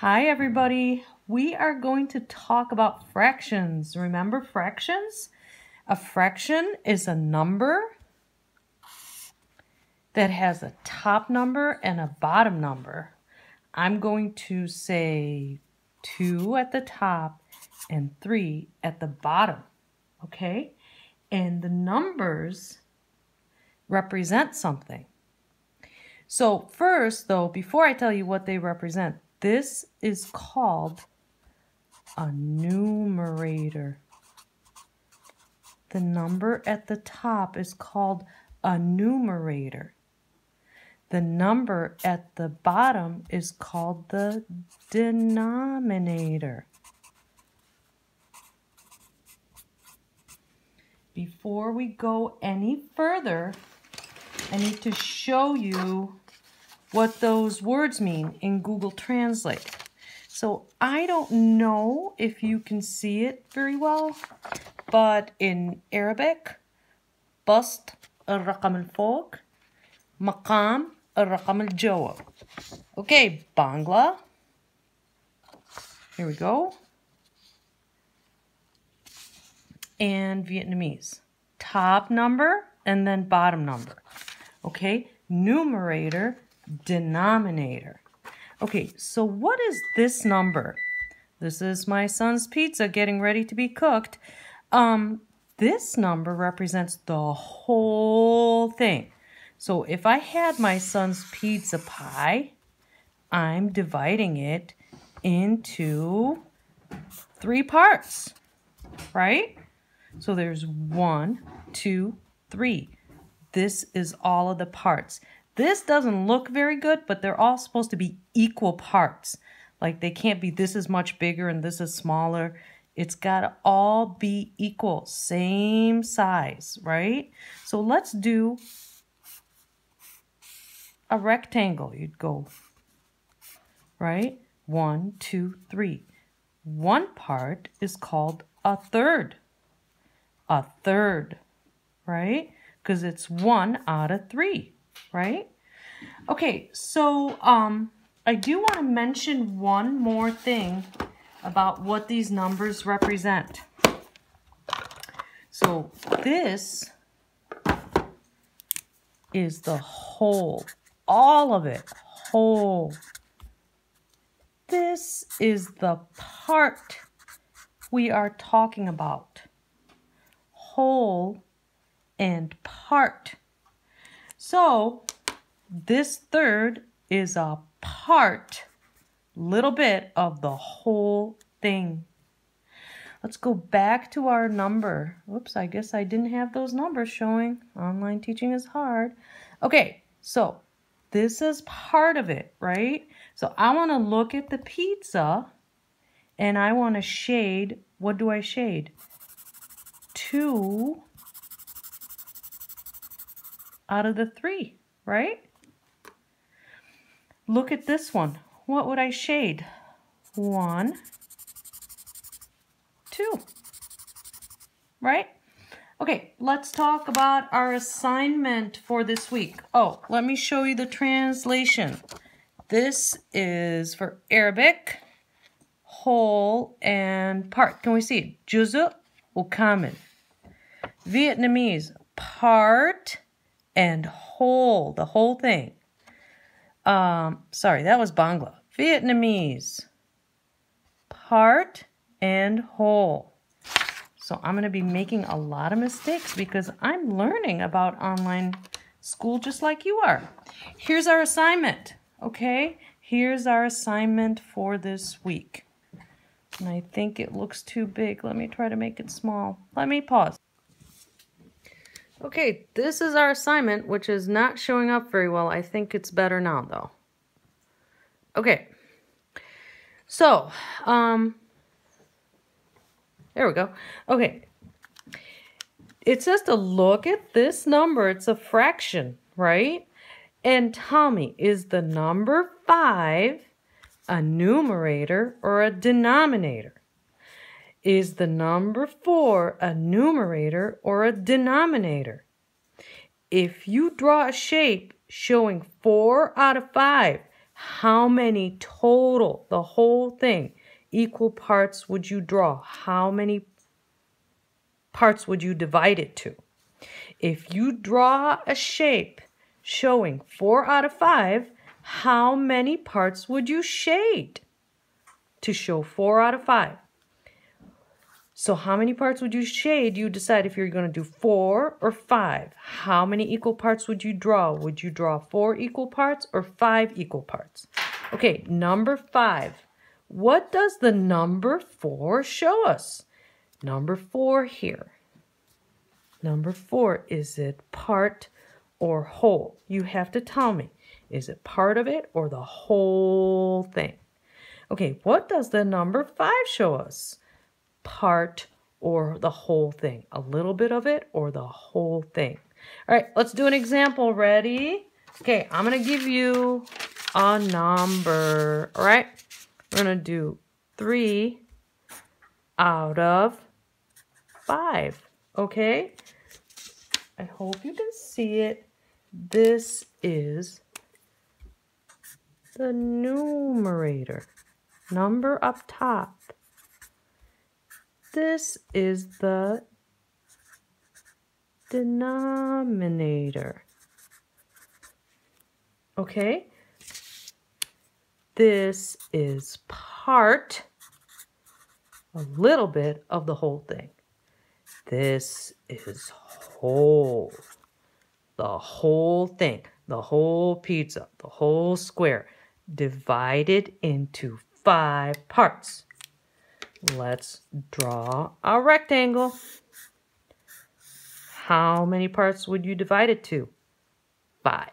Hi, everybody. We are going to talk about fractions. Remember fractions? A fraction is a number that has a top number and a bottom number. I'm going to say 2 at the top and 3 at the bottom. Okay? And the numbers represent something. So, first, though, before I tell you what they represent, this is called a numerator. The number at the top is called a numerator. The number at the bottom is called the denominator. Before we go any further, I need to show you what those words mean in Google Translate. So I don't know if you can see it very well, but in Arabic, bust الرقم الفوق مقام الرقم الجوا. Okay, Bangla. Here we go. And Vietnamese. Top number and then bottom number. Okay, numerator denominator. Okay, so what is this number? This is my son's pizza getting ready to be cooked. Um, this number represents the whole thing. So if I had my son's pizza pie, I'm dividing it into three parts, right? So there's one, two, three. This is all of the parts. This doesn't look very good, but they're all supposed to be equal parts. Like they can't be this is much bigger and this is smaller. It's got to all be equal, same size, right? So let's do a rectangle. You'd go, right? One, two, three. One part is called a third. A third, right? Because it's one out of three right? Okay, so um, I do want to mention one more thing about what these numbers represent. So this is the whole, all of it, whole. This is the part we are talking about. Whole and part. So this third is a part, little bit of the whole thing. Let's go back to our number. Oops, I guess I didn't have those numbers showing. Online teaching is hard. Okay, so this is part of it, right? So I want to look at the pizza and I want to shade, what do I shade? Two out of the three, right? Look at this one. What would I shade? One, two, right? Okay, let's talk about our assignment for this week. Oh, let me show you the translation. This is for Arabic, whole and part. Can we see it? Juzu ukamil. Vietnamese, part and whole, the whole thing. Um, sorry, that was Bangla. Vietnamese, part and whole. So I'm going to be making a lot of mistakes because I'm learning about online school just like you are. Here's our assignment, okay? Here's our assignment for this week. And I think it looks too big. Let me try to make it small. Let me pause. Okay, this is our assignment, which is not showing up very well. I think it's better now, though. Okay. So, um, there we go. Okay. It says to look at this number. It's a fraction, right? And tell me, is the number 5 a numerator or a denominator? Is the number 4 a numerator or a denominator? If you draw a shape showing 4 out of 5, How many total, the whole thing, equal parts would you draw? How many parts would you divide it to? If you draw a shape showing 4 out of 5, how many parts would you shade to show 4 out of 5? So how many parts would you shade? You decide if you're going to do 4 or 5. How many equal parts would you draw? Would you draw 4 equal parts or 5 equal parts? Okay, number 5. What does the number 4 show us? Number 4 here. Number 4, is it part or whole? You have to tell me. Is it part of it or the whole thing? Okay, what does the number 5 show us? Part or the whole thing. A little bit of it or the whole thing. All right, let's do an example. Ready? Okay, I'm going to give you a number. All right, we're going to do 3 out of 5. Okay? I hope you can see it. This is the numerator. Number up top. This is the denominator. Okay? This is part, a little bit of the whole thing. This is whole, the whole thing, the whole pizza, the whole square, divided into five parts. Let's draw a rectangle. How many parts would you divide it to? Five.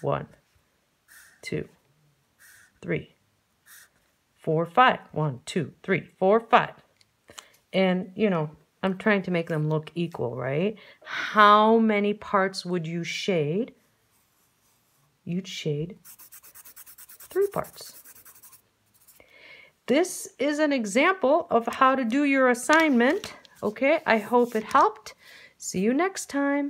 One, two, three, four, five. One, two, three, four, five. And, you know, I'm trying to make them look equal, right? How many parts would you shade? You'd shade three parts. This is an example of how to do your assignment. Okay, I hope it helped. See you next time.